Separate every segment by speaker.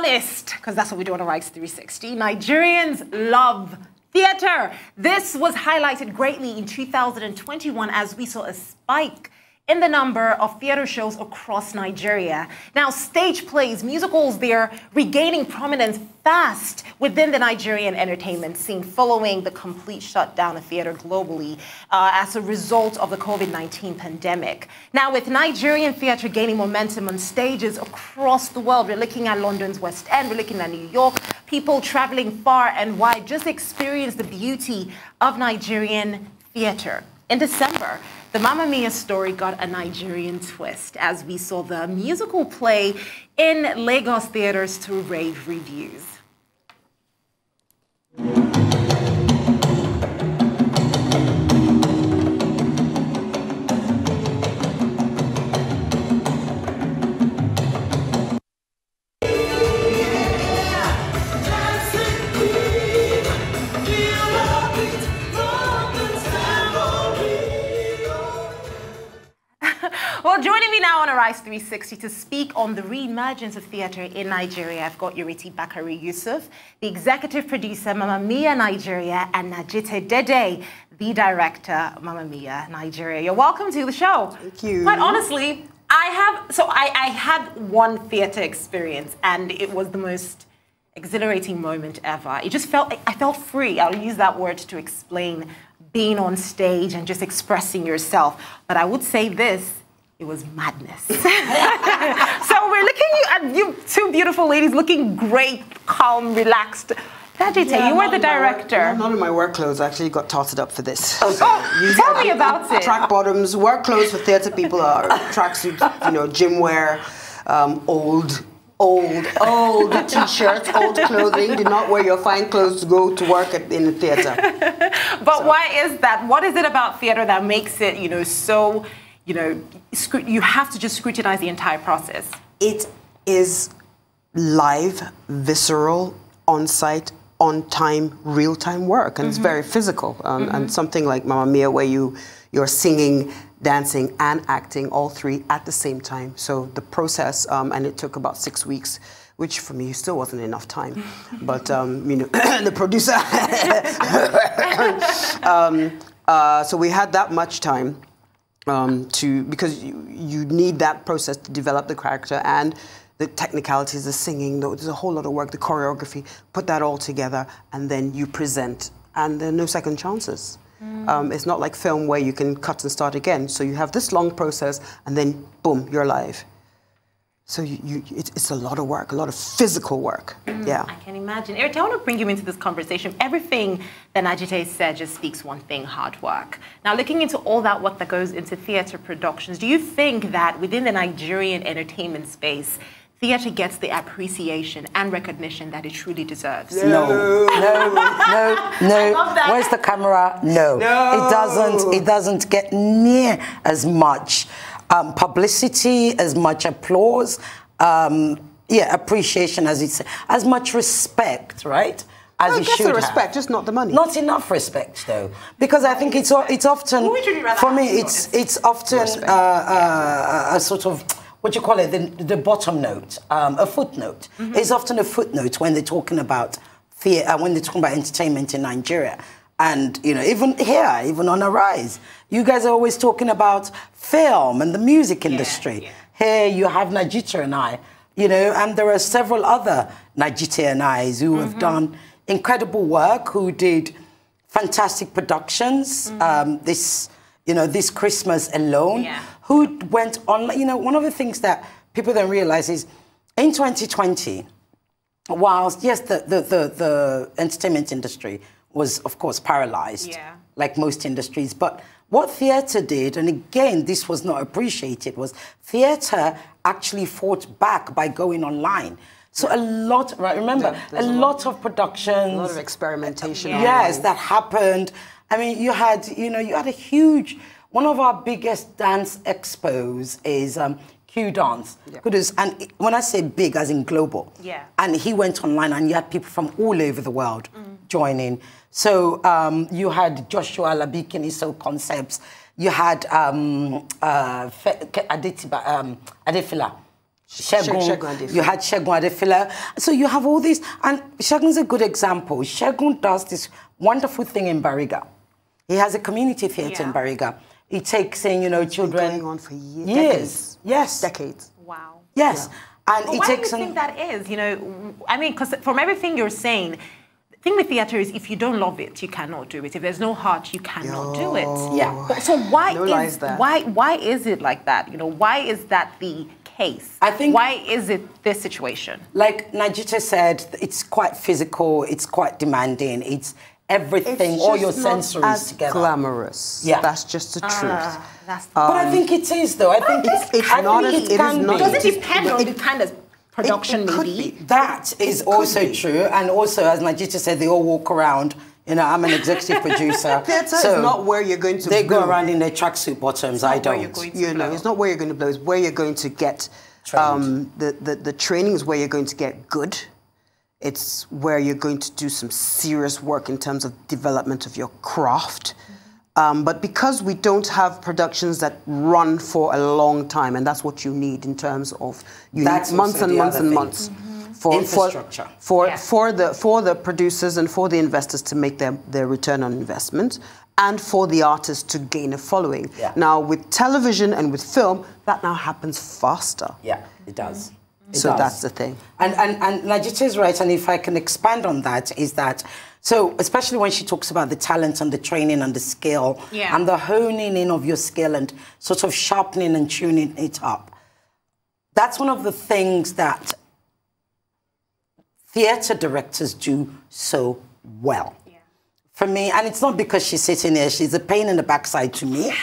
Speaker 1: honest, because that's what we do on Arise 360, Nigerians love theater. This was highlighted greatly in 2021 as we saw a spike in the number of theater shows across Nigeria. Now, stage plays, musicals, they're regaining prominence fast within the Nigerian entertainment scene following the complete shutdown of theater globally uh, as a result of the COVID 19 pandemic. Now, with Nigerian theater gaining momentum on stages across the world, we're looking at London's West End, we're looking at New York, people traveling far and wide just experience the beauty of Nigerian theater. In December, the Mamma Mia story got a Nigerian twist as we saw the musical play in Lagos theaters to rave reviews. Well, joining me now on Arise 360 to speak on the re-emergence of theatre in Nigeria, I've got Ireti Bakare-Yusuf, the executive producer, Mamma Mia Nigeria, and Najite Dede, the director, Mamma Mia Nigeria. You're welcome to the show.
Speaker 2: Thank you.
Speaker 1: Quite honestly, I have, so I, I had one theatre experience, and it was the most exhilarating moment ever. It just felt, I felt free. I'll use that word to explain being on stage and just expressing yourself. But I would say this, it was madness. so we're looking at you two beautiful ladies looking great, calm, relaxed. Najite,
Speaker 2: Yeah,
Speaker 1: you were the
Speaker 2: in my work-
Speaker 1: director.
Speaker 2: None of my work clothes. I actually got totted up for this.
Speaker 1: Oh, tell me about it.
Speaker 2: Track bottoms, work clothes for theatre people are tracksuits, you know, gym wear, um, old, old, old t-shirts, old clothing. Do not wear your fine clothes to go to work at, in the theatre.
Speaker 1: But why is that? What is it about theater that makes it, you know, so, you know, you have to just scrutinize the entire process?
Speaker 2: It is live, visceral, on-site, on-time, real-time work, and it's very physical. Um, And something like Mamma Mia, where you you're singing, dancing, and acting all three at the same time. So the process, um, and it took about six weeks. Which for me still wasn't enough time, but um, you know the producer. um, uh, so we had that much time um, to because you, you need that process to develop the character and the technicalities, the singing. There's a whole lot of work, the choreography. Put that all together, and then you present, and there are no second chances. Um, it's not like film where you can cut and start again. So you have this long process, and then boom, you're live. So you, you, it's, it's a lot of work, a lot of physical work. Mm, yeah.
Speaker 1: I can imagine. Eric, I want to bring you into this conversation. Everything that Najite said just speaks one thing hard work. Now, looking into all that work that goes into theatre productions, do you think that within the Nigerian entertainment space, theatre gets the appreciation and recognition that it truly deserves?
Speaker 3: No, no, no, no.
Speaker 1: love that.
Speaker 3: Where's the camera? No.
Speaker 2: No.
Speaker 3: It doesn't. It doesn't get near as much um, publicity, as much applause. Um, yeah, appreciation, as it's as much respect, right? As it
Speaker 2: guess
Speaker 3: should
Speaker 2: the respect,
Speaker 3: have.
Speaker 2: just not the money.
Speaker 3: Not enough respect, though, because I think it's it's often
Speaker 1: Who would you rather
Speaker 3: for me
Speaker 1: have, to be
Speaker 3: it's it's often uh, uh, a sort of what you call it the, the bottom note, um, a footnote.
Speaker 1: Mm-hmm.
Speaker 3: It's often a footnote when they're talking about theatre, uh, when they're talking about entertainment in Nigeria. And you know, even here, even on Arise you guys are always talking about film and the music industry.
Speaker 1: yeah.
Speaker 3: Here you have Najite and I, you know, and there are several other Najite and I's who
Speaker 1: Mm-hmm.
Speaker 3: have done incredible work, who did fantastic productions. Um, this, you know, this Christmas alone,
Speaker 1: Yeah.
Speaker 3: who went on. You know, one of the things that people don't realize is in 2020, whilst yes, the the the, the entertainment industry was of course paralyzed,
Speaker 1: Yeah.
Speaker 3: like most industries, but what theatre did, and again, this was not appreciated, was theatre actually fought back by going online. So a lot, right? Remember,
Speaker 2: There-
Speaker 3: a
Speaker 2: a
Speaker 3: lot of productions,
Speaker 2: A lot of experimentation.
Speaker 3: Yes, that happened. I mean, you had, you know, you had a huge. One of our biggest dance expos is um, Q Dance.
Speaker 2: Yeah.
Speaker 3: And when I say big, as in global.
Speaker 1: Yeah.
Speaker 3: And he went online, and you had people from all over the world joining. So um, you had Joshua Labikini So Concepts. You had um, uh, Fe- Adetiba, um, Adefila.
Speaker 2: Segun, Segun
Speaker 3: you had Segun Adefila. So you have all these, and Segun's a good example. Segun does this wonderful thing in Bariga. He has a community theatre in
Speaker 1: Yeah.
Speaker 3: Bariga. He takes in, you know, children.
Speaker 2: going on for years.
Speaker 3: Years.
Speaker 2: Decades.
Speaker 3: Yes.
Speaker 2: Decades.
Speaker 1: Wow.
Speaker 3: Yes. And
Speaker 1: But
Speaker 3: he
Speaker 1: why do you
Speaker 3: takes in.
Speaker 1: think that is? You know, I mean, because from everything you're saying, the thing with theatre is if you don't love it, you cannot do it. If there's no heart, you cannot do it.
Speaker 3: Yeah.
Speaker 1: So why
Speaker 2: No
Speaker 1: is
Speaker 2: lies
Speaker 1: why why is it like that? You know, why is that the case?
Speaker 3: I think-
Speaker 1: why is it this situation?
Speaker 3: like Najite said, it's quite physical, it's quite demanding, it's everything,
Speaker 2: It's
Speaker 3: all your
Speaker 2: not
Speaker 3: sensories together.
Speaker 2: glamorous.
Speaker 3: Yeah.
Speaker 2: That's just the ah, truth.
Speaker 1: That's
Speaker 3: but I think it is, though. I think
Speaker 2: It's- it's
Speaker 3: I
Speaker 2: not
Speaker 3: think
Speaker 2: as-
Speaker 3: it
Speaker 2: it is
Speaker 3: can
Speaker 2: not
Speaker 3: be.
Speaker 1: does it
Speaker 2: it is-
Speaker 1: depend
Speaker 2: no,
Speaker 1: on the kind of production,
Speaker 2: it could
Speaker 1: maybe?
Speaker 2: be.
Speaker 3: That is
Speaker 2: It could
Speaker 3: also
Speaker 2: be.
Speaker 3: true, and also as Najite said, they all walk around. You know, I'm an executive producer.
Speaker 2: Theatre
Speaker 3: so
Speaker 2: is not where you're going to
Speaker 3: They go around in their tracksuit bottoms. I don't.
Speaker 1: you're going to
Speaker 2: you know,
Speaker 1: blow.
Speaker 2: it's not where you're going to blow. It's where you're going to get um, the, the the training is where you're going to get good. It's where you're going to do some serious work in terms of development of your craft. Um, but because we don't have productions that run for a long time, and that's what you need in terms of you
Speaker 3: That's
Speaker 2: need months and months and
Speaker 3: thing.
Speaker 2: months for
Speaker 3: Infrastructure.
Speaker 2: for for,
Speaker 1: Yeah.
Speaker 2: for the for the producers and for the investors to make their, their return on investment and for the artists to gain a following.
Speaker 3: Yeah.
Speaker 2: Now with television and with film, that now happens faster.
Speaker 3: Yeah, it does. It
Speaker 2: So
Speaker 3: does.
Speaker 2: that's the thing.
Speaker 3: And and and Najite is right. And if I can expand on that, is that so especially when she talks about the talent and the training and the skill
Speaker 1: Yeah.
Speaker 3: and the honing in of your skill and sort of sharpening and tuning it up. That's one of the things that theatre directors do so well. For me, and it's not because she's sitting there, she's a pain in the backside to me.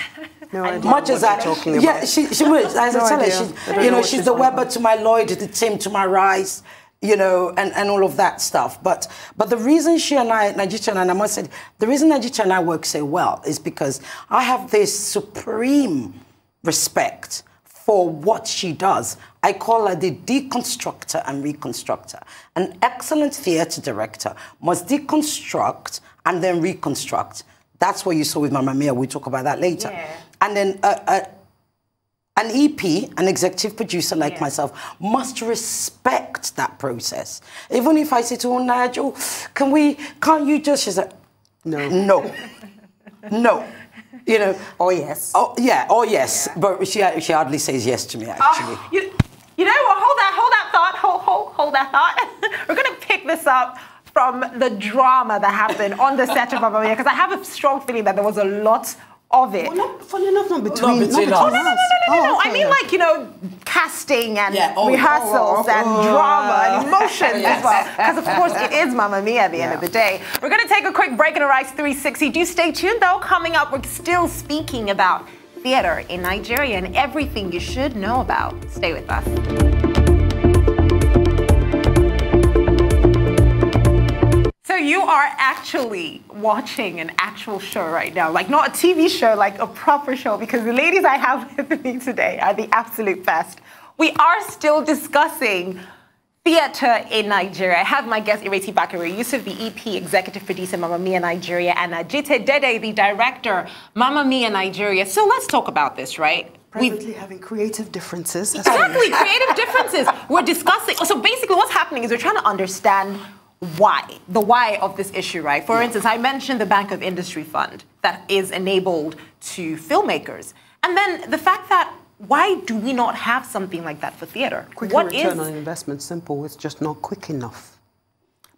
Speaker 2: No idea
Speaker 3: Much as I,
Speaker 2: talking
Speaker 3: yeah,
Speaker 2: about.
Speaker 3: she, she would. As I
Speaker 2: No
Speaker 3: tell her, she, you
Speaker 2: know
Speaker 3: know, she's the Weber to my Lloyd, the Tim to my Rice, you know, and, and all of that stuff. But but the reason she and I, Najite and I, I must say, the reason Najite and I work so well is because I have this supreme respect for what she does. I call her the deconstructor and reconstructor. An excellent theatre director must deconstruct and then reconstruct. That's what you saw with Mamma Mia. We'll talk about that later.
Speaker 1: Yeah.
Speaker 3: And then uh, uh, an EP, an executive producer like
Speaker 1: Yeah.
Speaker 3: myself, must respect that process. Even if I say to her, Nigel, can we, can't you just, she's like,
Speaker 2: No.
Speaker 3: no, no. You know,
Speaker 2: Oh yes.
Speaker 3: oh yeah, oh yes. But she, she hardly says yes to me, ah, actually.
Speaker 1: Oh, you, you know what? Hold that, hold that thought. Hold, hold, hold that thought. We're going to pick this up from the drama that happened on the set of Mamma Mia because I have a strong feeling that there was a lot of it.
Speaker 2: Well, not, funny enough, not between,
Speaker 3: between
Speaker 2: not
Speaker 3: us.
Speaker 2: between
Speaker 3: No, no,
Speaker 2: us.
Speaker 1: No, no, no,
Speaker 2: Oh,
Speaker 1: I mean, like, you know, casting and
Speaker 3: Yeah, oh, oh
Speaker 1: rehearsals
Speaker 3: oh, oh,
Speaker 1: and
Speaker 3: oh,
Speaker 1: drama
Speaker 3: oh,
Speaker 1: and emotions as well. Because, of course, it is Mamma Mia at the end of the day. We're going to take a quick break in Arise 360. Do stay tuned, though. Coming up, we're still speaking about theater in Nigeria and everything you should know about. Stay with us. You are actually watching an actual show right now, like not a TV show, like a proper show, because the ladies I have with me today are the absolute best. We are still discussing theater in Nigeria. I have my guest Ireti Bakare-Yusuf, the EP executive producer, Mamma Mia Nigeria, and Najite Dede, the director, Mamma Mia Nigeria. So let's talk about this, right?
Speaker 2: Privately having creative differences.
Speaker 1: Exactly, creative differences. We're discussing. So basically, what's happening is we're trying to understand why, the why of this issue, right? For instance, I mentioned the Bank of Industry Fund that is enabled to filmmakers. And then the fact that why do we not have something like that for theater?
Speaker 2: Quicker
Speaker 1: What
Speaker 2: return
Speaker 1: is-
Speaker 2: on investment, simple. It's just not quick enough.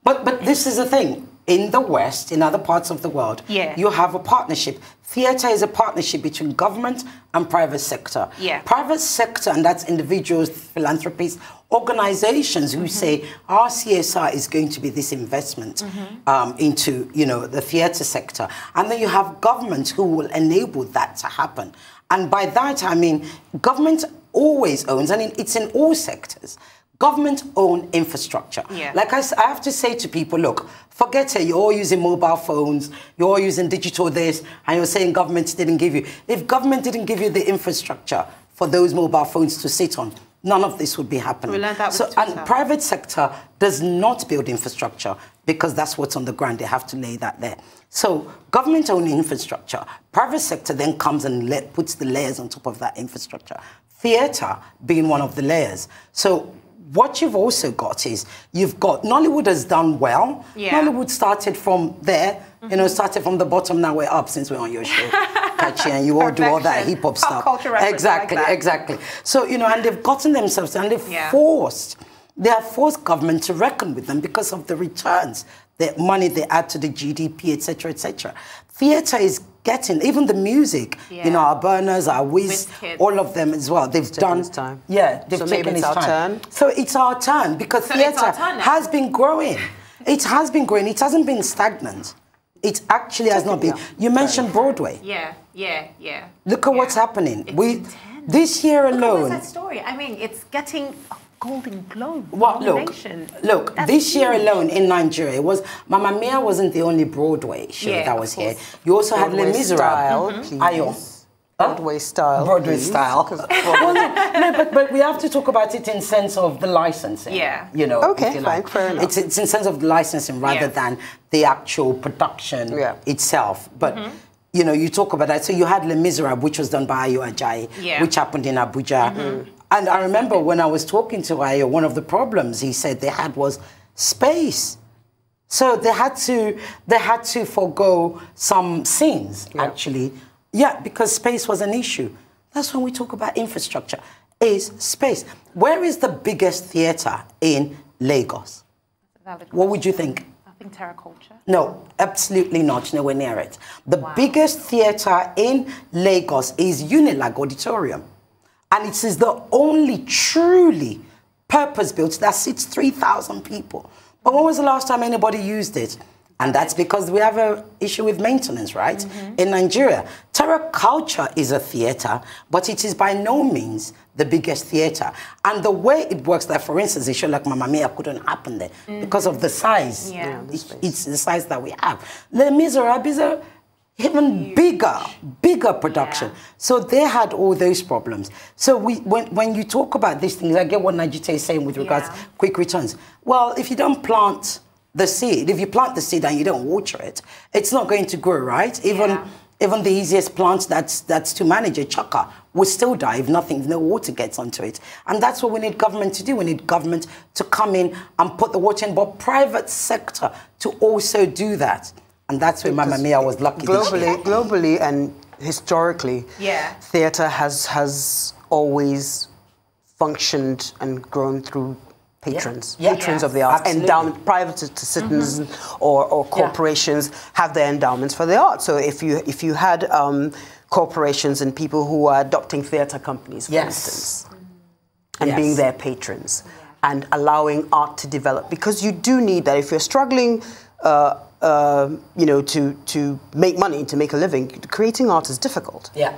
Speaker 3: But but this is the thing. In the West, in other parts of the world,
Speaker 1: Yeah.
Speaker 3: you have a partnership. Theatre is a partnership between government and private sector.
Speaker 1: Yeah.
Speaker 3: Private sector, and that's individuals, philanthropies, organizations who say our CSR is going to be this investment um, into you know the theatre sector, and then you have government who will enable that to happen. And by that I mean government always owns, and it's in all sectors. Government own infrastructure.
Speaker 1: Yeah.
Speaker 3: Like I have to say to people, look, forget it. You're all using mobile phones. You're all using digital this, and you're saying government didn't give you. If government didn't give you the infrastructure for those mobile phones to sit on, none of this would be happening.
Speaker 1: We learned that
Speaker 3: so, and private sector does not build infrastructure because that's what's on the ground. They have to lay that there. So government-owned infrastructure, private sector then comes and let, puts the layers on top of that infrastructure. Theatre being one of the layers. So what you've also got is you've got Nollywood has done well.
Speaker 1: Yeah.
Speaker 3: Nollywood started from there, you know, started from the bottom. Now we're up since we're on your show, Kachi, and you all do all that hip hop
Speaker 1: Pop
Speaker 3: stuff.
Speaker 1: culture like
Speaker 3: exactly,
Speaker 1: that.
Speaker 3: exactly. So you know, and they've gotten themselves and they've
Speaker 1: Yeah.
Speaker 3: forced, they have forced government to reckon with them because of the returns, the money they add to the GDP, etc., etc. Theatre is getting even the music.
Speaker 1: Yeah.
Speaker 3: You know, our Burnas, our
Speaker 1: Wiz,
Speaker 3: all of them as well. They've
Speaker 2: taken
Speaker 3: done
Speaker 2: its time.
Speaker 3: Yeah, they've
Speaker 2: So
Speaker 3: taken
Speaker 2: maybe it's
Speaker 3: its
Speaker 2: our
Speaker 3: time.
Speaker 2: turn?
Speaker 3: So it's our turn because
Speaker 1: So
Speaker 3: theatre has been growing. It has been growing. It hasn't been stagnant. It actually has not been.
Speaker 2: Yeah.
Speaker 3: You mentioned Broadway.
Speaker 1: Yeah, yeah, yeah.
Speaker 3: Look at
Speaker 1: yeah.
Speaker 3: what's happening.
Speaker 1: It's
Speaker 3: we
Speaker 1: intense.
Speaker 3: This year
Speaker 1: Look
Speaker 3: alone.
Speaker 1: West Side Story. I mean, it's getting a Golden Globe
Speaker 3: What look?
Speaker 1: nomination.
Speaker 3: Look,
Speaker 1: That's
Speaker 3: this year alone in Nigeria it was Mamma Mia wasn't the only Broadway show
Speaker 1: Yeah,
Speaker 3: that was here. You also had Les
Speaker 2: Broadway style,
Speaker 3: Miserables.
Speaker 2: please.
Speaker 3: Ayo.
Speaker 2: Broadway style.
Speaker 3: Broadway
Speaker 2: please,
Speaker 3: style.
Speaker 2: 'cause
Speaker 3: Well, no, no, but, but we have to talk about it in sense of the licensing.
Speaker 1: Yeah.
Speaker 3: You know.
Speaker 2: Okay,
Speaker 3: if you
Speaker 2: fine,
Speaker 3: like.
Speaker 2: fair enough.
Speaker 3: It's, it's in sense of the licensing rather
Speaker 1: Yeah.
Speaker 3: than the actual production
Speaker 2: Yeah.
Speaker 3: itself. But.
Speaker 1: Mm-hmm.
Speaker 3: You know, you talk about that. So you had Les Miserables, which was done by Ayo Ajayi,
Speaker 1: Yeah.
Speaker 3: Which happened in Abuja. And I remember when I was talking to Ayo, one of the problems he said they had was space. So they had to they had to forego some scenes actually. Yeah, because space was an issue. That's when we talk about infrastructure. Is space. Where is the biggest theatre in Lagos? What would you think?
Speaker 1: Terra Kulture.
Speaker 3: No, absolutely not. Nowhere near it. The biggest theatre in Lagos is Unilag Auditorium. And it is the only truly purpose built that seats 3,000 people. But when was the last time anybody used it? And that's because we have an issue with maintenance, right? Mm-hmm. In Nigeria, Terra Kulture is a theatre, but it is by no means the biggest theatre. And the way it works, like for instance, a show like Mamma Mia couldn't happen there mm-hmm. because of the size.
Speaker 1: Yeah. Yeah,
Speaker 3: It- it's the size that we have. Les Miserables is a even bigger, bigger production. So they had all those problems. So we, when, when you talk about these things, I get what Najite is saying with regards
Speaker 1: Yeah.
Speaker 3: quick returns. Well, if you don't plant the seed, if you plant the seed and you don't water it, it's not going to grow, right? Even
Speaker 1: Yeah.
Speaker 3: even the easiest plant that's that's to manage a chaka will still die if nothing, if no water gets onto it. And that's what we need government to do. We need government to come in and put the water in, but private sector to also do that. And that's where Mamma Mia was lucky. this year.
Speaker 2: globally, globally and historically,
Speaker 1: Yeah.
Speaker 2: theatre has has always functioned and grown through patrons,
Speaker 3: Yeah.
Speaker 2: patrons
Speaker 1: Yeah.
Speaker 2: of the arts,
Speaker 3: Absolutely.
Speaker 2: endowment, private c- citizens or, or corporations have their endowments for the arts. So if you if you had um, corporations and people who are adopting theatre companies, for
Speaker 3: Yes.
Speaker 2: instance, and
Speaker 3: Yes.
Speaker 2: being their patrons and allowing art to develop because you do need that if you're struggling uh, uh, you know to to make money to make a living creating art is difficult
Speaker 3: Yeah.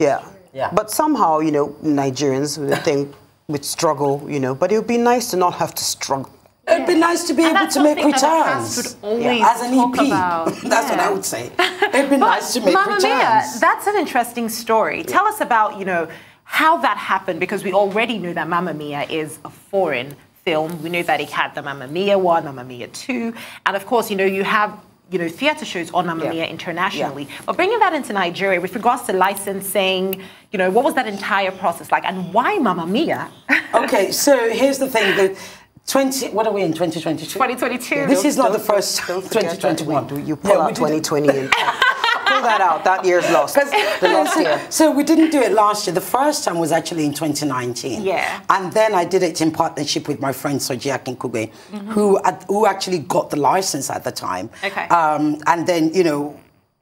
Speaker 2: yeah
Speaker 3: Yeah.
Speaker 2: but somehow you know nigerians would think would struggle you know but it would be nice to not have to struggle
Speaker 3: It'd be nice to be
Speaker 1: And
Speaker 3: able to make
Speaker 1: something that
Speaker 3: returns.
Speaker 1: cast would always
Speaker 3: as an
Speaker 1: talk
Speaker 3: EP.
Speaker 1: about.
Speaker 3: that's what I would say. It'd be nice to make
Speaker 1: Mamma Mia,
Speaker 3: returns.
Speaker 1: that's an interesting story. Tell us about, you know, how that happened because we already know that Mamma Mia is a foreign film. We know that it had the Mamma Mia one, Mamma Mia two, and of course, you know, you have you know theater shows on Mamma
Speaker 2: Yeah.
Speaker 1: Mia internationally. But bringing that into Nigeria with regards to licensing, you know, what was that entire process like, and why Mamma Mia?
Speaker 3: Okay, so here's the thing. The 20, what are we in 2022?
Speaker 1: 2022.
Speaker 3: This is not the first
Speaker 2: don't forget that
Speaker 3: 2021.
Speaker 2: you pull
Speaker 3: Yeah,
Speaker 2: out 2020 and pull that out that year's lost the lost
Speaker 3: so,
Speaker 2: year
Speaker 3: so we didn't do it last year. The first time was actually in 2019.
Speaker 1: Yeah.
Speaker 3: And then I did it in partnership with my friend Soji Akinkugbe, who had- who actually got the license at the time.
Speaker 1: Okay.
Speaker 3: Um, and then you know.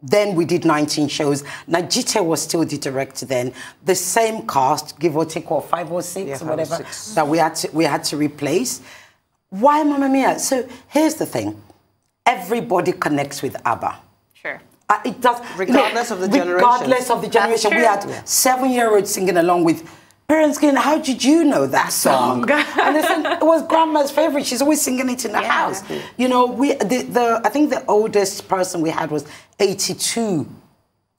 Speaker 3: Then we did 19 shows. Najite was still the director then. The same cast, give or take, what, five or six,
Speaker 2: Yeah,
Speaker 3: or
Speaker 2: or
Speaker 3: whatever,
Speaker 2: six.
Speaker 3: that we had to we had to replace. Why Mamma Mia? So here's the thing. Everybody connects with ABBA.
Speaker 1: Sure.
Speaker 3: Uh, it does.
Speaker 2: Regardless of the
Speaker 3: Regardless of the generation. We had
Speaker 2: Yeah.
Speaker 3: seven-year-olds singing along with parents going, how did you know that song? and it was grandma's favorite. She's always singing it in the
Speaker 1: Yeah.
Speaker 3: house. You know, we the, the I think the oldest person we had was 82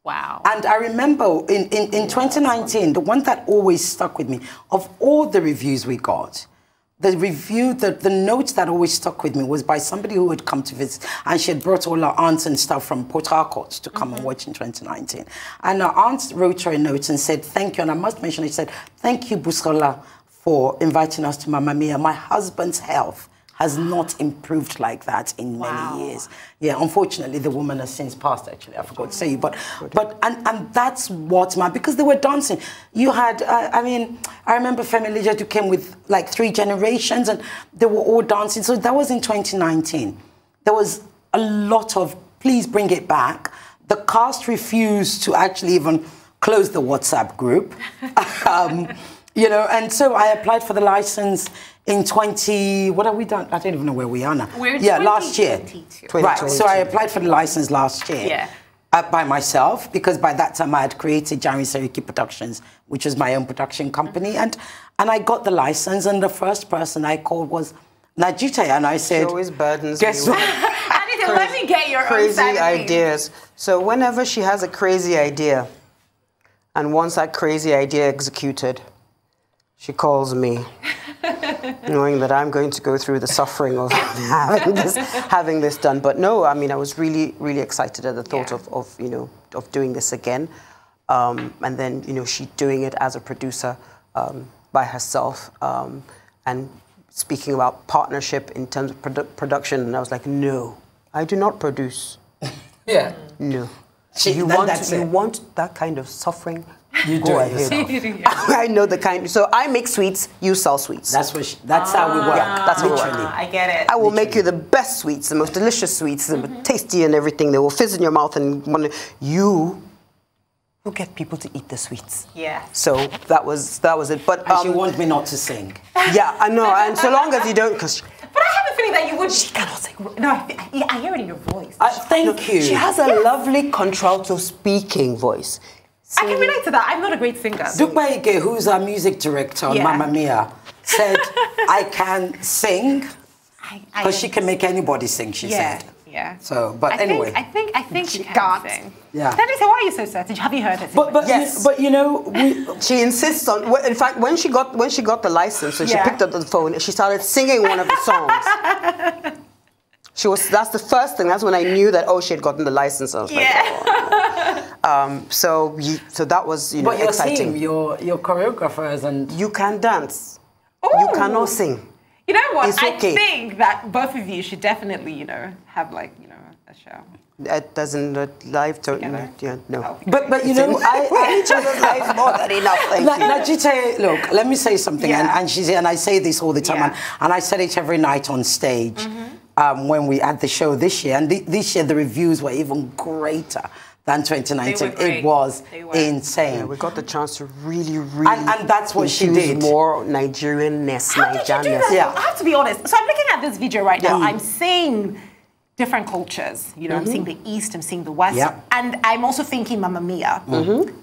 Speaker 1: Wow.
Speaker 3: And I remember in, in, in 2019, the one that always stuck with me, of all the reviews we got, the review, the, the note that always stuck with me was by somebody who had come to visit, and she had brought all her aunts and stuff from Port Harcourt to come and mm-hmm. watch in 2019. And her aunt wrote her a note and said, thank you, and I must mention, she said, thank you, Busola, for inviting us to Mamma Mia. My husband's health has not improved like that in
Speaker 1: Wow.
Speaker 3: many years. Yeah, unfortunately, the woman has since passed. Actually, I forgot to say, but but and and that's what man because they were dancing. You had, uh, I mean, I remember Femi Lejedu came with like three generations, and they were all dancing. So that was in 2019. There was a lot of please bring it back. The cast refused to actually even close the WhatsApp group. um, you know, and so I applied for the license in 20. What have we done? I don't even know where we are now.
Speaker 1: We're
Speaker 3: yeah, last year.
Speaker 1: 2022.
Speaker 3: Right. So I applied for the license last year.
Speaker 1: Yeah.
Speaker 3: Uh, by myself because by that time I had created Jerry Seriki Productions, which was my own production company, and and I got the license. And the first person I called was Najite, and I said,
Speaker 2: always burdens
Speaker 3: "Guess
Speaker 2: me
Speaker 3: what?"
Speaker 1: Anita, let me get your own
Speaker 2: crazy
Speaker 1: side
Speaker 2: ideas. So whenever she has a crazy idea, and wants that crazy idea executed, she calls me, knowing that I'm going to go through the suffering of having this, having this done. But no, I mean, I was really, really excited at the thought
Speaker 1: Yeah.
Speaker 2: of, of, you know, of doing this again. Um, and then, you know, she doing it as a producer um, by herself. Um, and speaking about partnership in terms of produ- production, and I was like, no, I do not produce.
Speaker 3: Yeah.
Speaker 2: No.
Speaker 3: She-
Speaker 2: you
Speaker 3: that-
Speaker 2: want you
Speaker 3: it.
Speaker 2: want that kind of suffering?
Speaker 3: You do it yourself.
Speaker 2: I know the kind. So I make sweets. You sell sweets.
Speaker 3: That's what. She, that's how we work.
Speaker 2: Yeah, that's how we work.
Speaker 3: literally.
Speaker 1: I get it.
Speaker 2: I will make you the best sweets, the most delicious sweets, the
Speaker 3: Mm-hmm.
Speaker 2: tasty and everything. They will fizz in your mouth and wanna- you will get people to eat the sweets.
Speaker 1: Yeah.
Speaker 2: So that was that was it. But
Speaker 3: And she warned me not to sing.
Speaker 2: yeah, I know. And so long as you don't, because
Speaker 1: But I have a feeling that you would. She cannot sing. No, I, I, I hear it in your voice.
Speaker 3: Uh, thank you.
Speaker 2: she has a lovely contralto speaking voice.
Speaker 1: I can relate to that. I'm not a great singer.
Speaker 3: Dupe Ige, who's our music director on
Speaker 1: Yeah.
Speaker 3: Mamma Mia, said, I can sing
Speaker 1: I- I
Speaker 3: because she can make anybody sing, she
Speaker 1: Yeah,
Speaker 3: said.
Speaker 1: yeah.
Speaker 3: So, but
Speaker 1: I
Speaker 3: anyway.
Speaker 1: think I think I think
Speaker 2: She
Speaker 1: you can
Speaker 2: can't.
Speaker 1: sing.
Speaker 3: Yeah.
Speaker 1: Then they say, why are you so certain? Have you heard her sing?
Speaker 3: But, but,
Speaker 2: Yes.
Speaker 3: you, but you know, we,
Speaker 2: She insists on. In fact, when she got when she got the license, so she
Speaker 1: Yeah.
Speaker 2: picked up the phone and she started singing one of the songs. She was. That's the first thing. That's when I knew that oh, she had gotten the license. I was like,
Speaker 1: yeah.
Speaker 2: Oh, um, so you, so that was you know
Speaker 3: but your
Speaker 2: exciting.
Speaker 3: team, your, your choreographers and
Speaker 2: you can dance. You
Speaker 1: Ooh.
Speaker 2: cannot sing.
Speaker 1: You know what?
Speaker 2: It's
Speaker 1: I
Speaker 2: okay.
Speaker 1: think that both of you should definitely, you know, have like, you know, a show.
Speaker 2: It doesn't uh, live. Don't,
Speaker 1: Together?
Speaker 2: yeah, no.
Speaker 1: That would be
Speaker 3: But, but you know, I, I
Speaker 2: each other's lives more than enough. Thank
Speaker 3: Na-
Speaker 2: you.
Speaker 3: Najite, look, let me say something, and,
Speaker 1: Yeah.
Speaker 3: and she's and I say this all the time,
Speaker 1: Yeah.
Speaker 3: And, and I said it every night on stage um, when we had the show this year, and th- this year the reviews were even greater than 2019.
Speaker 1: great.
Speaker 3: It was
Speaker 1: They were.
Speaker 3: insane.
Speaker 2: Yeah, we got the chance to really, really,
Speaker 3: And- and that's what she did.
Speaker 2: More Nigerianness,
Speaker 1: How did you
Speaker 2: Nigerianness.
Speaker 3: Yeah.
Speaker 1: I have to be honest. So I'm looking at this video right now.
Speaker 3: Yeah.
Speaker 1: I'm seeing different cultures. You know, I'm mm-hmm. seeing the East, I'm seeing the West.
Speaker 3: Yeah.
Speaker 1: And I'm also thinking Mamma Mia. Mm-hmm.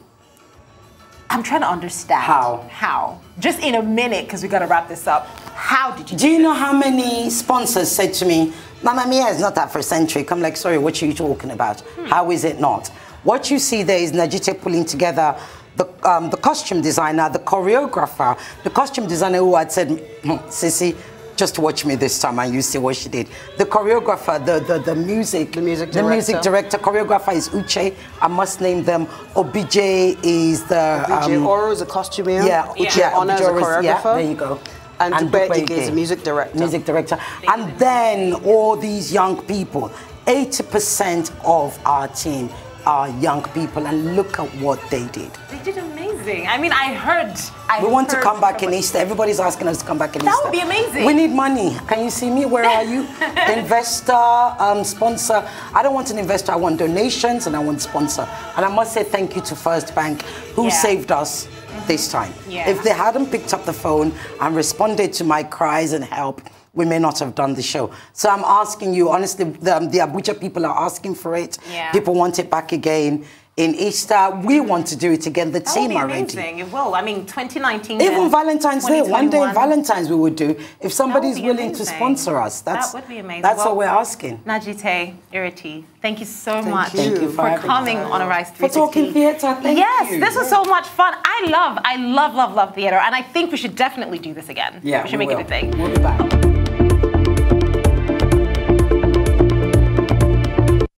Speaker 1: I'm trying to understand.
Speaker 3: How?
Speaker 1: How? Just in a minute, because we got to wrap this up. How did you
Speaker 3: Do you know how many sponsors said to me, Mamma Mia is not Afrocentric? I'm like, sorry, what are you talking about?
Speaker 1: Hmm.
Speaker 3: How is it not? What you see there is Najite pulling together the, um, the costume designer, the choreographer, the costume designer who had said, "Hmm, Sissy, just watch me this time and you see what she did. The choreographer, the, the, the music,
Speaker 2: The music
Speaker 3: the music
Speaker 2: director.
Speaker 3: director, choreographer is Uche. I must name them. Obj is the
Speaker 2: BJ
Speaker 3: um,
Speaker 2: Oro is a costumier.
Speaker 3: yeah,
Speaker 2: Uche
Speaker 3: yeah,
Speaker 2: Honor is a
Speaker 3: is- yeah,
Speaker 2: choreographer.
Speaker 3: there you go.
Speaker 2: And,
Speaker 3: And
Speaker 2: Dube
Speaker 3: Dupe
Speaker 2: is a music director.
Speaker 3: music director. And then all these young people, 80% of our team are young people, and look at what they did.
Speaker 1: They did amazing. I mean, I heard. I
Speaker 3: We want to come back
Speaker 1: from
Speaker 3: in Easter. Everybody's asking us to come back in
Speaker 1: That
Speaker 3: Easter.
Speaker 1: would be amazing.
Speaker 3: We need money. Can you see me? Where are you? investor, um, sponsor. I don't want an investor. I want donations and I want sponsor. And I must say thank you to First Bank who
Speaker 1: Yeah.
Speaker 3: saved us this time.
Speaker 1: Yeah.
Speaker 3: If they hadn't picked up the phone and responded to my cries and help, we may not have done the show. So I'm asking you, honestly, the, the Abuja people are asking for it.
Speaker 1: Yeah.
Speaker 3: People want it back again. In Easter. We want to do it again. The
Speaker 1: That
Speaker 3: team
Speaker 1: be
Speaker 3: are ready.
Speaker 1: amazing. It will. I mean, 2019.
Speaker 3: Even Valentine's Day, one day in Valentine's we would do. If somebody's willing to sponsor us, that's
Speaker 1: That would be amazing.
Speaker 3: That's
Speaker 1: Well,
Speaker 3: all we're asking.
Speaker 1: Najite Ireti, thank you so
Speaker 2: Thank
Speaker 1: much
Speaker 2: you. Thank
Speaker 3: you
Speaker 1: for
Speaker 3: for
Speaker 1: coming on Arise
Speaker 3: For
Speaker 1: 360.
Speaker 3: talking theatre, thank
Speaker 1: yes,
Speaker 3: you.
Speaker 1: this was so much fun. I love, I love, love, love theatre, and I think we should definitely do this again.
Speaker 3: Yeah,
Speaker 1: we should
Speaker 3: we
Speaker 1: make
Speaker 3: will.
Speaker 1: it a thing.
Speaker 3: We'll be back.